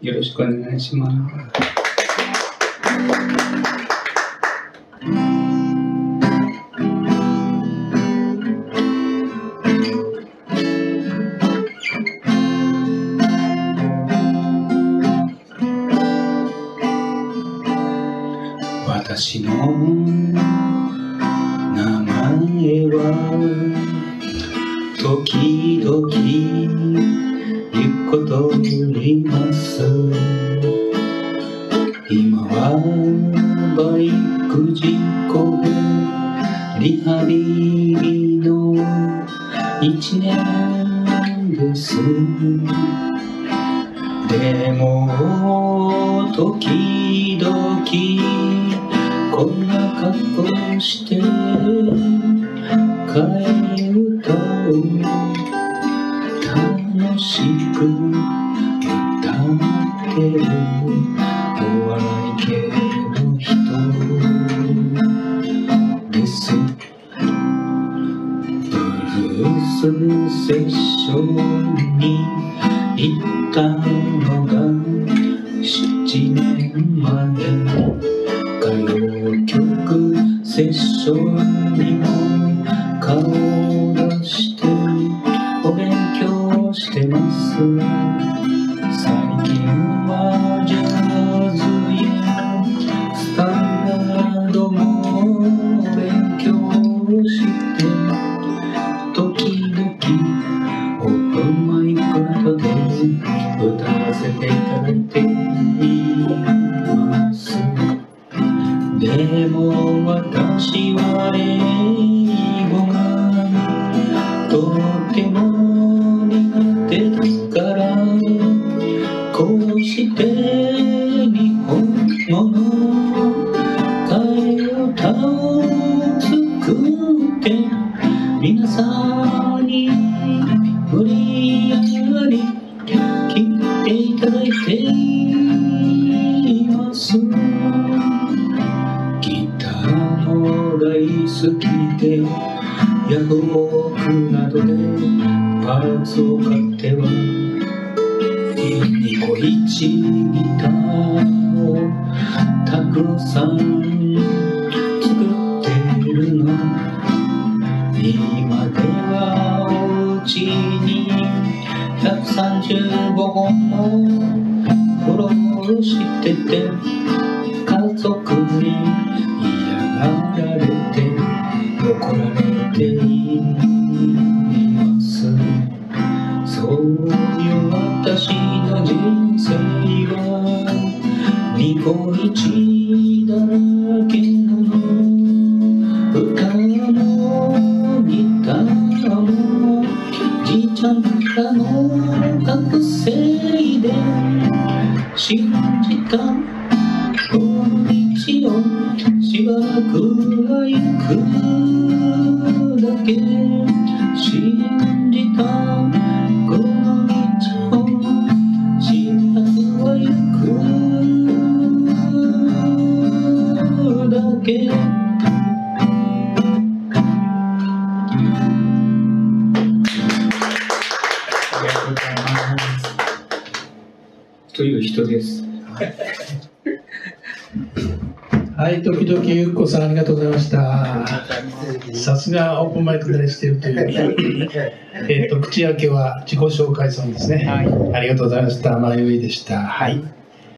よろしくお願いします。私の名前は時々ります今はバイク事故でリハビリの一年です。でも時々こんな格好して替え歌を楽しく歌ってるお笑い系の人です。ブルースセッションに行ったのが7年前。歌謡曲セッションに私は英語がとても苦手だからこうして日本語の替え歌を作って皆さんに無理やり聞いていただいています好きでヤフオクなどでパーツを買ってはニコイチギターをたくさん作ってるの。今ではお家に135本もフォローしてて家族にニコイチだらけなの歌もギターもじいちゃんからの学生で。信じたこの道をしばらくは行くだけ。という人ですはい、時々ゆっこさんありがとうございました。さすがオープンマイク慣れしているという。えっと、口開けは自己紹介ソングですね。ありがとうございました。まゆいでした。はい。